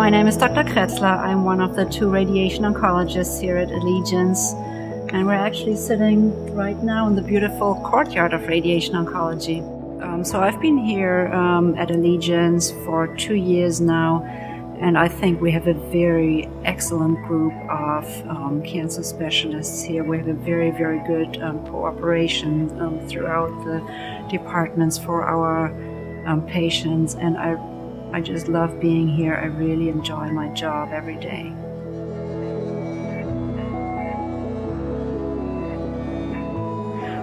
My name is Dr. Kretzler. I'm one of the two radiation oncologists here at Allegiance. And we're actually sitting right now in the beautiful courtyard of radiation oncology. Um, so I've been here um, at Allegiance for two years now, and I think we have a very excellent group of um, cancer specialists here. We have a very, very good um, cooperation um, throughout the departments for our um, patients, and I, I just love being here. I really enjoy my job every day.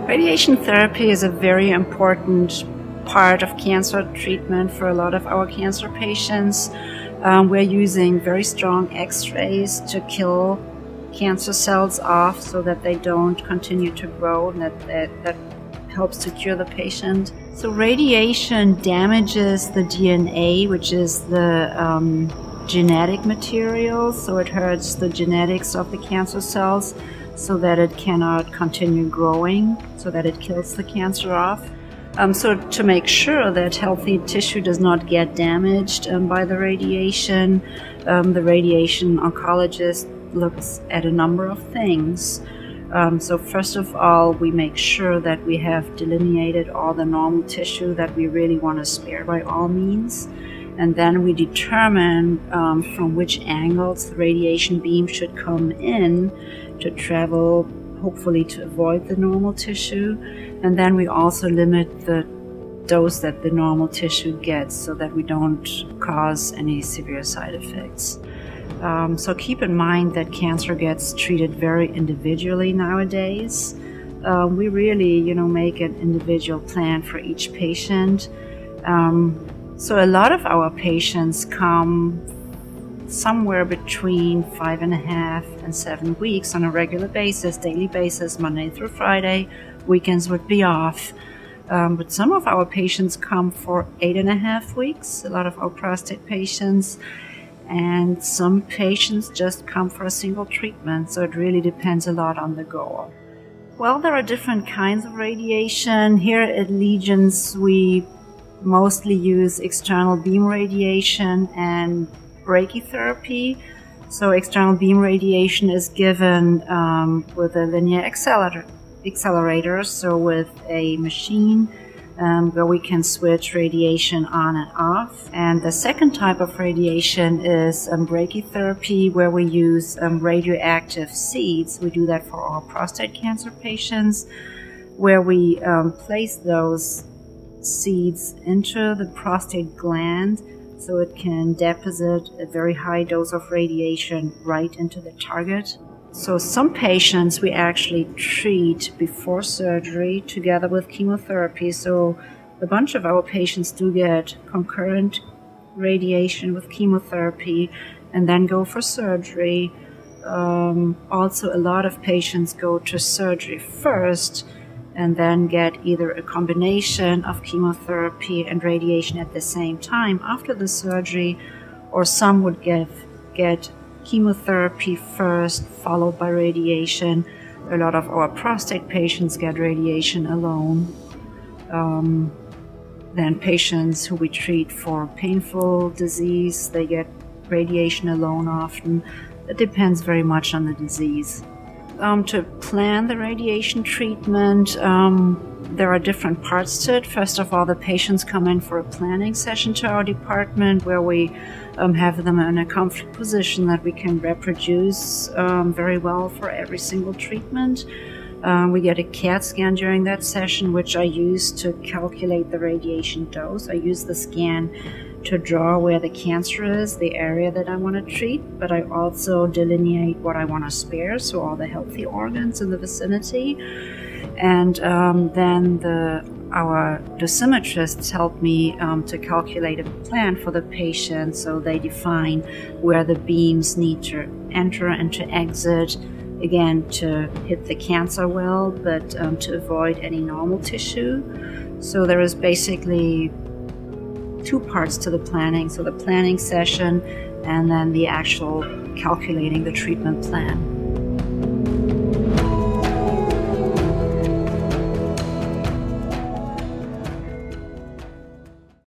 Radiation therapy is a very important part of cancer treatment for a lot of our cancer patients. Um, we're using very strong x-rays to kill cancer cells off so that they don't continue to grow and that, that, that helps to cure the patient. So radiation damages the DNA, which is the um, genetic material, so it hurts the genetics of the cancer cells so that it cannot continue growing, so that it kills the cancer off. Um, so to make sure that healthy tissue does not get damaged um, by the radiation, um, the radiation oncologist looks at a number of things. Um, so first of all, we make sure that we have delineated all the normal tissue that we really want to spare by all means. And then we determine um, from which angles the radiation beam should come in to travel hopefully to avoid the normal tissue. And then we also limit the dose that the normal tissue gets so that we don't cause any severe side effects. Um, so keep in mind that cancer gets treated very individually nowadays. Um, we really, you know, make an individual plan for each patient. Um, so a lot of our patients come somewhere between five and a half and seven weeks on a regular basis, daily basis, Monday through Friday. Weekends would be off. Um, but some of our patients come for eight and a half weeks, a lot of our prostate patients. And some patients just come for a single treatment, so it really depends a lot on the goal. Well, there are different kinds of radiation. Here at Allegiance, we mostly use external beam radiation and brachytherapy. So external beam radiation is given um, with a linear accelerator, accelerator, so with a machine um, where we can switch radiation on and off. And the second type of radiation is um, brachytherapy, where we use um, radioactive seeds. We do that for our prostate cancer patients, where we um, place those seeds into the prostate gland so it can deposit a very high dose of radiation right into the target. So some patients we actually treat before surgery together with chemotherapy. So a bunch of our patients do get concurrent radiation with chemotherapy and then go for surgery. Um, also, a lot of patients go to surgery first and then get either a combination of chemotherapy and radiation at the same time after the surgery, or some would get, get chemotherapy first, followed by radiation. A lot of our prostate patients get radiation alone. Um, then patients who we treat for painful disease, they get radiation alone often. It depends very much on the disease um, to plan the radiation treatment, um, there are different parts to it. First of all, the patients come in for a planning session to our department where we um, have them in a comfortable position that we can reproduce um, very well for every single treatment. Um, we get a CAT scan during that session, which I use to calculate the radiation dose. I use the scan to draw where the cancer is, the area that I want to treat, but I also delineate what I want to spare, so all the healthy organs in the vicinity. And um, then the our dosimetrists help me um, to calculate a plan for the patient so they define where the beams need to enter and to exit again to hit the cancer well but um, to avoid any normal tissue so there is basically two parts to the planning. So the planning session and then the actual calculating the treatment plan.